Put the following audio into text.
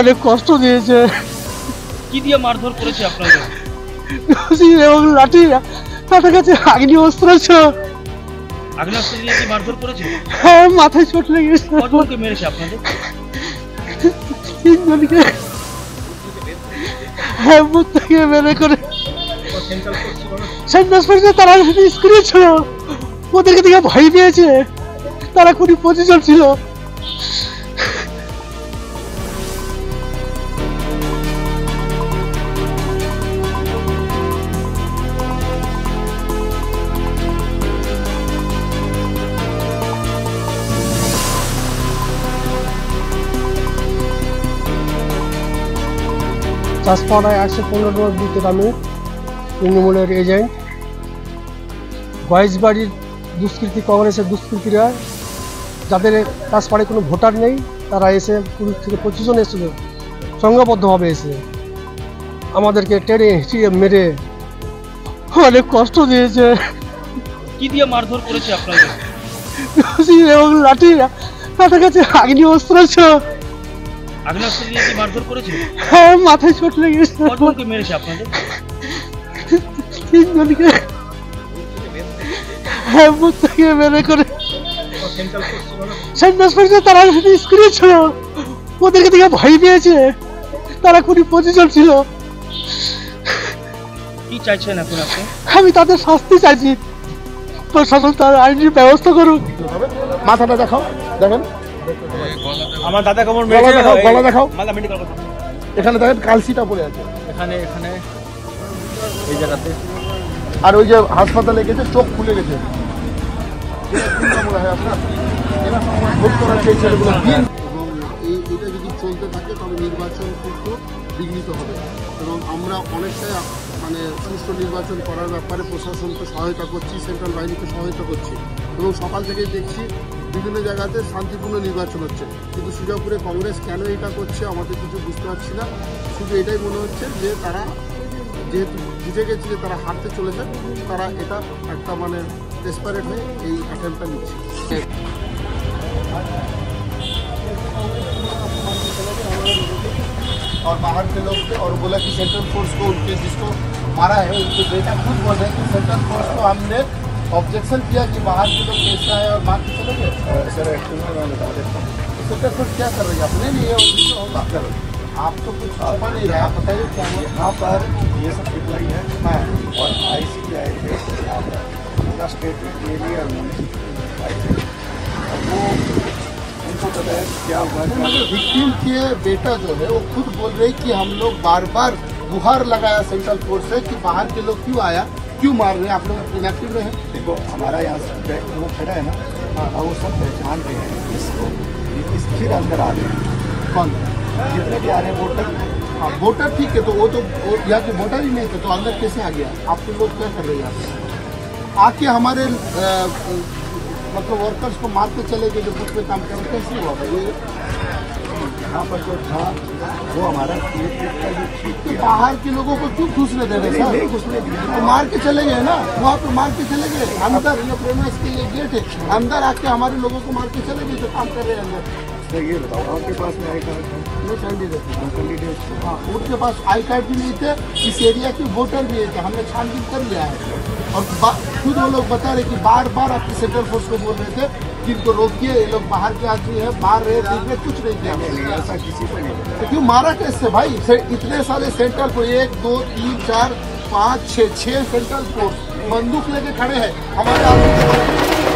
অনেক কষ্ট দিয়েছে। কি দিয়ে মারধর করেছে আপনাদের এবং লাঠি। তাদের কাছে আগ্নি অস্ত্র ছিল। আগ্নেয়াস্ত্র দিয়ে কি মারধর করেছে? হ্যাঁ মাথায় চোট লেগেছে কতজনকে মেরেছে আপনাদের? তিনজনকে। হ্যাঁ থেকে বেড়ে করে। তারা স্ক্রিনে ছিল। ওদেরকে দেখে ভয় পেয়েছে। তারা কুড়ি পঁচিশ জন ছিল। চাষপাড়ায় একশো পনেরো বুথের আমি তৃণমূলের এজেন্ট। গয়েশবাড়ির দুষ্কৃতি কংগ্রেসের দুষ্কৃতীরা যাদের চাষপাড়ায় কোনো ভোটার নেই তারা এসে কুড়ি থেকে পঁচিশ জন এসেছিল সংঘবদ্ধভাবে এসে। আমাদেরকে টেনে হিঁচিয়ে মেরে অনেক কষ্ট দিয়েছে। কি দিয়ে মারধর করেছে আপনাদের লাঠি তাদের কাছে আগ্নি অস্ত্র ছিল। আগ্নেয়াস্ত্র দিয়ে কি মারধর করেছে হ্যাঁ মাথায় চোট লেগেছে কতজনকে মেরেছে আপনাদের? তিনজনকে হ্যাঁ করে। ফোর্সে তারা স্ক্রিনে ছিল। ওদেরকে দেখে ভয় পেয়েছে। তারা কুড়ি পঁচিশ জন ছিল। কি চাইছেন এখন আপনি? আমি তাদের শাস্তি চাইছি। প্রশাসন তার আইনের ব্যবস্থা করুক। মাথাটা দেখাও। দেখেন। আমার দাদা কেমন গলা দেখাও গলা দেখাও। এখানে দেখেন কালসিটা পড়ে আছে। এখানে এখানে। এই জায়গাতে। আর ওই যে হাসপাতালে গেছে চোখ খুলে গেছে। এটা যদি চলতে থাকে তবে নির্বাচন কিন্তু বিঘ্নিত হবে। এবং আমরা অনেকটাই মানে সুষ্ঠু নির্বাচন করার ব্যাপারে প্রশাসনকে সহায়তা করছি সেন্ট্রাল বাহিনীকে সহায়তা করছি। এবং সকাল থেকেই দেখছি বিভিন্ন জায়গাতে শান্তিপূর্ণ নির্বাচন হচ্ছে কিন্তু সুজাপুরে কংগ্রেস কেন এটা করছে আমাদের কিছু বুঝতে পারছি না শুধু এটাই মনে হচ্ছে যে তারা যেহেতু বুঝে গেছে যে তারা হারতে চলেছে তারা এটা একটা মানে ডেসপারেট হয়ে এই অ্যাটেম্পটা নিচ্ছে और बाहर के लोग थे और बोला कि सेंट्रल फोर्स को उनके जिसको मारा है उनके बेटा खुद बोल रहे हैं कि सेंट्रल फोर्स को हमने ऑब्जेक्शन किया कि बाहर के लोग कैसे आए और मार के चले गए? सर एक्चुअली मैं बता सेंट्रल फोर्स क्या कर रही है? अपने लिए और होगा कर आप तो कुछ छुपा नहीं रहे आप बताइए क्या? यहाँ पर ये सब पिटवाई है। हाँ। और आई सी पी आए थे पूरा स्टेटमेंट ले लिया उन्होंने आए वो उनको पता है क्या हुआ मतलब विक्टिम के बेटा जो है वो खुद बोल रहे कि हम लोग बार बार गुहार लगाया सेंट्रल फोर्स से कि बाहर के लोग क्यों आया? क्यों मार रहे हैं? आप लोग इनएक्टिव रहे देखो हमारा यहाँ वो खड़ा है ना? और वो सब पहचान रहे हैं। इसको इस फिर अंदर आ रहे हैं। कौन? जितने भी आ रहे हैं वोटर हाँ वोटर ठीक है तो वो तो यहाँ के वोटर ही नहीं थे तो अंदर कैसे आ गया? आप तो लोग क्या कर रहे हैं यहाँ आके हमारे मतलब वर्कर्स को मारते चले गए जो बुथ पे काम कर रहे कैसे हुआ भाई? ये यहाँ पर जो था वो हमारा तो बाहर के लोगों को क्यों घुसने दे रहे नहीं घुसने दिया। तो मार के चले गए ना? वहाँ पे मार के चले गए। अंदर ये प्रेमाइस के ये गेट है। अंदर आके हमारे लोगों को मार के चले गए जो काम कर रहे हैं अंदर। तो ये बताओ आपके पास में आई कार्ड है। कैंडिडेट कैंडिडेट हाँ उनके पास आई कार्ड भी नहीं थे इस एरिया के वोटर भी थे। हमने छानबीन कर लिया है। और खुद वो लोग बता रहे कि बार बार आपके सेंट्रल फोर्स को बोल रहे थे कि इनको रोकिए ये लोग बाहर के आदमी है बाहर रहे थे इसमें कुछ नहीं किया। ऐसा किसी को नहीं तो क्यों मारा कैसे भाई? से- इतने सारे सेंटर को एक दो तीन चार पाँच छः छः सेंट्रल को बंदूक लेके खड़े हैं। हमारे आदमी